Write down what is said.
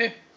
Hey.